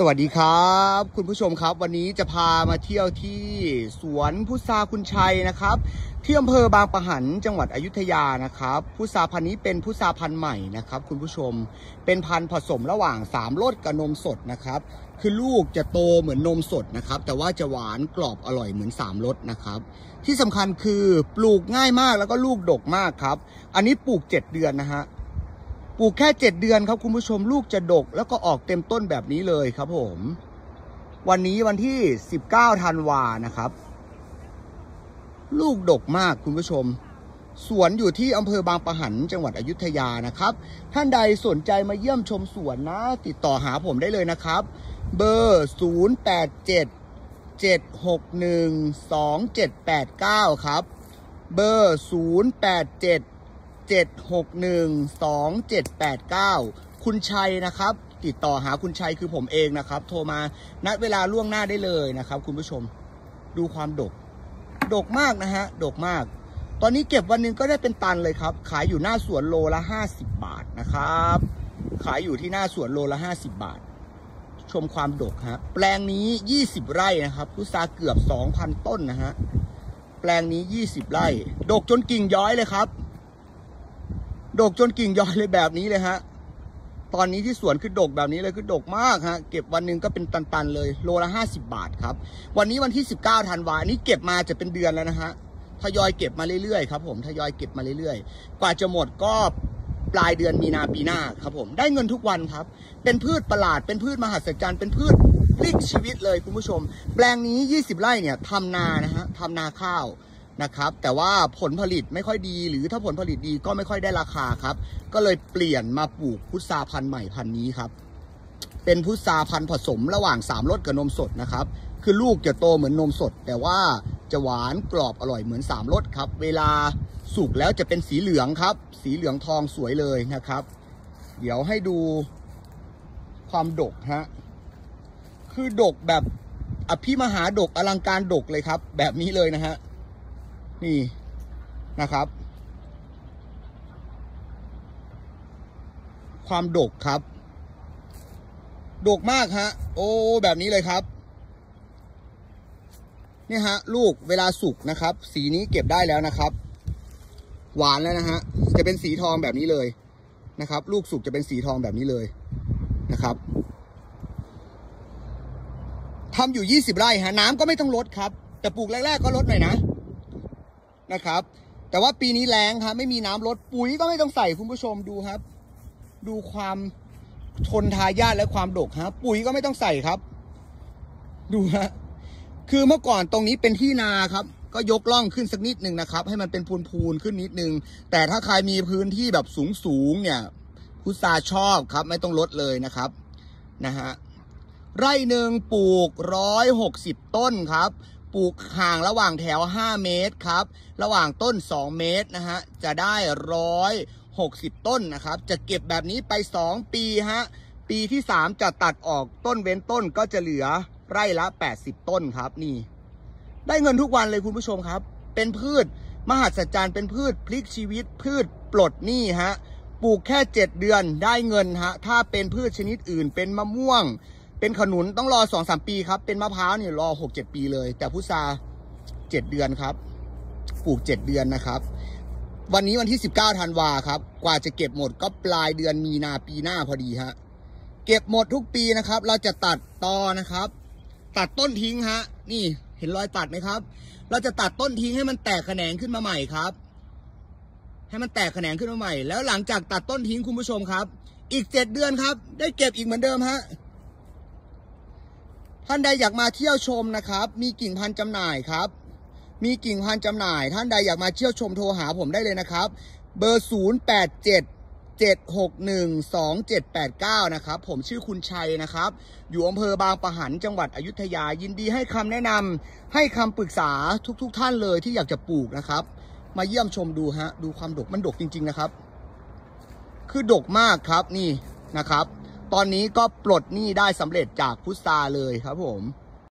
สวัสดีครับ คุณผู้ชมครับ วันนี้จะพามาเที่ยวที่สวนพุทราคุณชัยนะครับที่อำเภอบางปะหันจังหวัดอยุธยานะครับพุทราพันธุ์นี้เป็นพุทราพันธุ์ใหม่นะครับ คุณผู้ชมเป็นพันธุ์ผสมระหว่างสามรสกับนมสดนะครับ คือลูกจะโตเหมือนนมสดนะครับ แต่ว่าจะหวานกรอบอร่อยเหมือนสามรสนะครับ ที่สำคัญคือปลูกง่ายมากแล้วก็ลูกดกมากครับ อันนี้ปลูก 7 เดือนนะฮะ ปลูกแค่ 7 เดือนครับคุณผู้ชมลูกจะดก แล้วก็ออกเต็มต้นแบบนี้เลยครับผม วันนี้วันที่ 19ธันวานะครับ ลูกดกมากคุณผู้ชม สวนอยู่ที่อำเภอบางปะหันจังหวัดอยุธยานะครับ ท่านใดสนใจมาเยี่ยมชมสวนนะ ติดต่อหาผมได้เลยนะครับ เบอร์ 087 761 2789 ครับ เบอร์ 087 7612789 คุณชัยนะครับ ติดต่อหาคุณชัยคือผมเองนะครับ โทรมานัดเวลาล่วงหน้าได้เลยนะครับ คุณผู้ชมดูความดก ดกมากนะฮะ ดกมาก ตอนนี้เก็บวันหนึงก็ได้เป็นตันเลยครับ ขายอยู่หน้าสวนโลละ 50 บาทนะครับ ขายอยู่ที่หน้าสวนโลละ 50 บาท ชมความดกฮะ แปลงนี้ 20 ไร่นะครับพุทราเกือบ 2,000 ต้นนะฮะ แปลงนี้ 20 ไร่ ดกจนกิ่งย้อยเลยครับ ดกจนกิ่งย้อยเลยแบบนี้เลยฮะ ตอนนี้ที่สวนคือดกแบบนี้เลยคือดกมากฮะ เก็บวันหนึ่งก็เป็นตันๆเลย โลละ50บาทครับ วันนี้วันที่19ธันวาอันนี้เก็บมาจะเป็นเดือนแล้วนะฮะ ทยอยเก็บมาเรื่อยๆครับผมทยอยเก็บมาเรื่อยๆ กว่าจะหมดก็ปลายเดือนมีนาปีหน้าครับผม ได้เงินทุกวันครับ เป็นพืชประหลาด เป็นพืชมหัศจรรย์ เป็นพืชพลิกชีวิตเลยคุณผู้ชม แปลงนี้ 20 ไร่เนี่ยทำนานะฮะทำนาข้าว นะครับ แต่ว่าผลผลิตไม่ค่อยดี หรือถ้าผลผลิตดีก็ไม่ค่อยได้ราคาครับ ก็เลยเปลี่ยนมาปลูกพุทราพันธุ์ใหม่พันธุ์นี้ครับ เป็นพุทราพันธุ์ผสมระหว่างสามรสกับนมสดนะครับ คือลูกจะโตเหมือนนมสด แต่ว่าจะหวานกรอบอร่อยเหมือนสามรสครับ เวลาสุกแล้วจะเป็นสีเหลืองครับ สีเหลืองทองสวยเลยนะครับ เดี๋ยวให้ดูความดกฮะ คือดกแบบอภิมหาดกอลังการดกเลยครับ แบบนี้เลยนะฮะ นี่นะครับ ความดกครับ ดกมากฮะ โอ้แบบนี้เลยครับนี่ฮะ ลูกเวลาสุกนะครับ สีนี้เก็บได้แล้วนะครับ หวานแล้วนะฮะ จะเป็นสีทองแบบนี้เลยนะครับ ลูกสุกจะเป็นสีทองแบบนี้เลยนะครับทำอยู่ 20 ไร่ฮะ น้ำก็ไม่ต้องลดครับ แต่ปลูกแรก ๆ ก็ลดหน่อยนะ นะครับ แต่ว่าปีนี้แรงครับไม่มีน้ำลดปุ๋ยก็ไม่ต้องใส่คุณผู้ชมดูครับ ดูความทนทายาทและความดกฮะปุ๋ยก็ไม่ต้องใส่ครับ ดูฮะคือเมื่อก่อนตรงนี้เป็นที่นาครับ ก็ยกล่องขึ้นสักนิดหนึ่งนะครับ ให้มันเป็นพูนๆขึ้นนิดนึง แต่ถ้าใครมีพื้นที่แบบสูงๆเนี่ยพุทราชอบครับ ไม่ต้องลดเลยนะครับนะฮะไร่หนึ่งปลูกร้อยหกสิบต้นครับ ปลูกห่างระหว่างแถว 5 เมตรครับ ระหว่างต้น 2 เมตรนะฮะ จะได้ร้อยหกสิบต้นนะครับ จะเก็บแบบนี้ไป 2 ปีฮะ ปีที่ 3 จะตัดออกต้นเว้นต้นก็จะเหลือไร่ละ 80 ต้นครับนี่ ได้เงินทุกวันเลยคุณผู้ชมครับ เป็นพืช มหัศจรรย์เป็นพืชพลิกชีวิต พืชปลดหนี้ฮะ ปลูกแค่ 7 เดือนได้เงินฮะ ถ้าเป็นพืชชนิดอื่นเป็นมะม่วง เป็นขนุนต้องรอ2-3ปีครับ เป็นมะพร้าวเนี่ยรอ6-7ปีเลย แต่พุทรา7เดือนครับ ปลูก7เดือนนะครับ วันนี้วันที่19ธันวาครับ กว่าจะเก็บหมดก็ปลายเดือนมีนาปีหน้าพอดีฮะ เก็บหมดทุกปีนะครับ เราจะตัดตอนะครับ ตัดต้นทิ้งฮะ นี่เห็นรอยตัดไหมครับ เราจะตัดต้นทิ้งให้มันแตกแขนงขึ้นมาใหม่ครับ ให้มันแตกแขนงขึ้นมาใหม่ แล้วหลังจากตัดต้นทิ้งคุณผู้ชมครับ อีกเจ็ดเดือนครับ ได้เก็บอีกเหมือนเดิมฮะ ท่านใดอยากมาเที่ยวชมนะครับ มีกิ่งพันธุ์จำหน่ายครับ มีกิ่งพันธุ์จำหน่าย ท่านใดอยากมาเที่ยวชมโทรหาผมได้เลยนะครับ เบอร์ 0 8 7 7 6 1 2 7 8 9 นะครับ ผมชื่อคุณชัยนะครับ อยู่อำเภอบางปะหันจังหวัดอยุธยา ยินดีให้คำแนะนำให้คำปรึกษาทุกๆทท่านเลยที่อยากจะปลูกนะครับ มาเยี่ยมชมดูฮะ ดูความดกมันดกจริง ๆ นะครับ คือดกมากครับนี่นะครับ ตอนนี้ก็ปลดหนี้ได้สำเร็จจากพุทราเลยครับผม